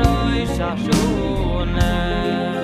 roish a shune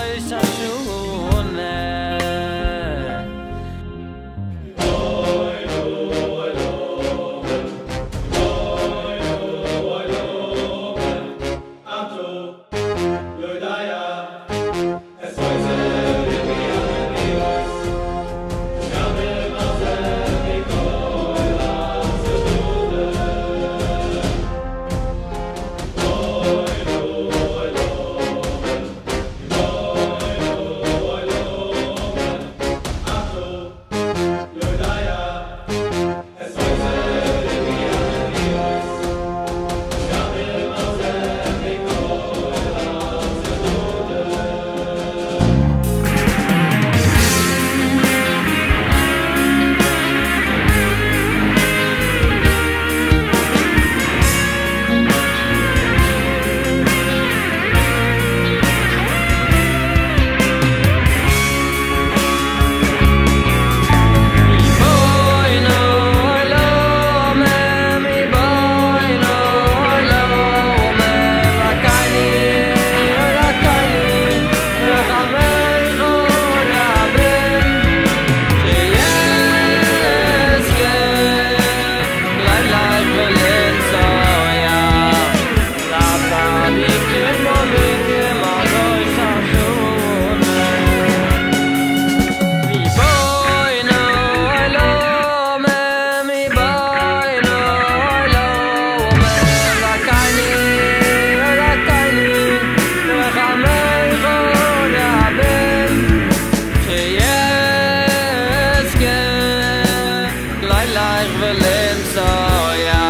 I will in Soja.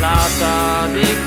Lata dich